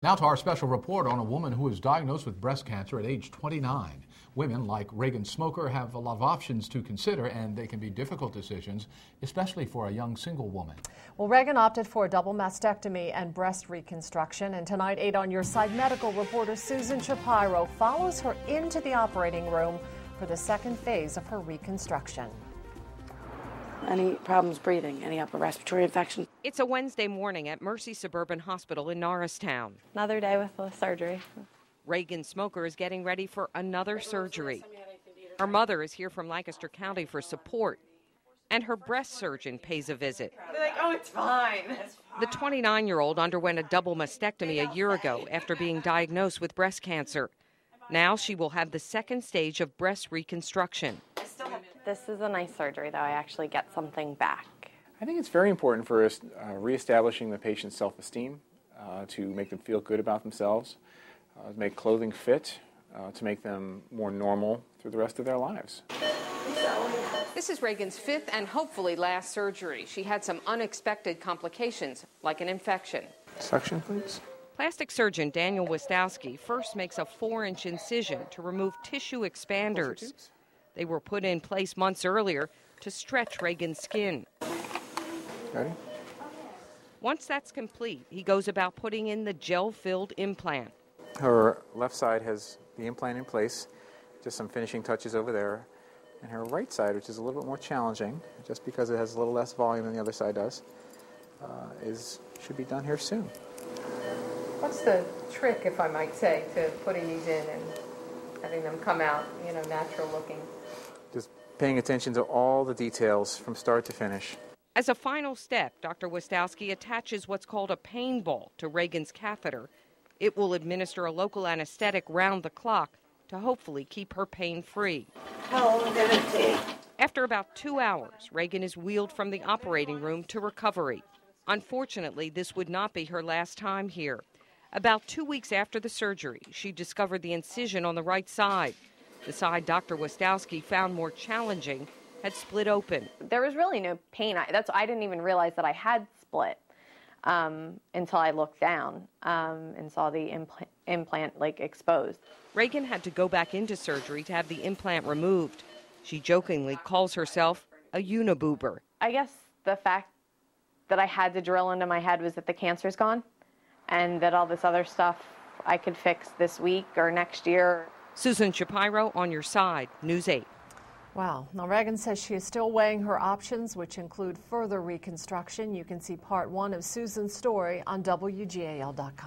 Now to our special report on a woman who was diagnosed with breast cancer at age 29. Women like Reagan Smoker have a lot of options to consider, and they can be difficult decisions, especially for a young single woman. Well, Reagan opted for a double mastectomy and breast reconstruction, and tonight, 8 on your side medical reporter Susan Shapiro follows her into the operating room for the second phase of her reconstruction. Any problems breathing? Any upper respiratory infection? It's a Wednesday morning at Mercy Suburban Hospital in Norristown. Another day with the surgery. Reagan Smoker is getting ready for another surgery. Her mother is here from Lancaster County for support, and her breast surgeon pays a visit. They're like, oh, it's fine. It's fine. The 29 year old underwent a double mastectomy a year ago after being diagnosed with breast cancer. Now she will have the second stage of breast reconstruction. This is a nice surgery, though. I actually get something back. I think it's very important for us uh, reestablishing the patient's self-esteem, uh, to make them feel good about themselves, uh, to make clothing fit, uh, to make them more normal through the rest of their lives. This is Reagan's fifth and hopefully last surgery. She had some unexpected complications, like an infection. Suction, please. Plastic surgeon Daniel Wistowski first makes a four inch incision to remove tissue expanders. They were put in place months earlier to stretch Reagan's skin. Ready? Once that's complete, he goes about putting in the gel filled implant. Her left side has the implant in place, just some finishing touches over there. And her right side, which is a little bit more challenging, just because it has a little less volume than the other side does, uh, is should be done here soon. What's the trick, if I might say, to putting these in and having them come out, you know, natural looking? Just paying attention to all the details from start to finish. As a final step, Dr. Wistowski attaches what's called a pain ball to Reagan's catheter. It will administer a local anesthetic round the clock to hopefully keep her pain free. How long did it take? After about two hours, Reagan is wheeled from the operating room to recovery. Unfortunately, this would not be her last time here. About two weeks after the surgery, she discovered the incision on the right side. The side Dr. Wistowski found more challenging had split open. There was really no pain. I, that's I didn't even realize that I had split um, until I looked down um, and saw the impl- implant like exposed. Reagan had to go back into surgery to have the implant removed. She jokingly calls herself a uniboober. I guess the fact that I had to drill into my head was that the cancer's gone and that all this other stuff I could fix this week or next year. Susan Shapiro on your side, News 8. Wow. Now, Reagan says she is still weighing her options, which include further reconstruction. You can see part one of Susan's story on WGAL.com.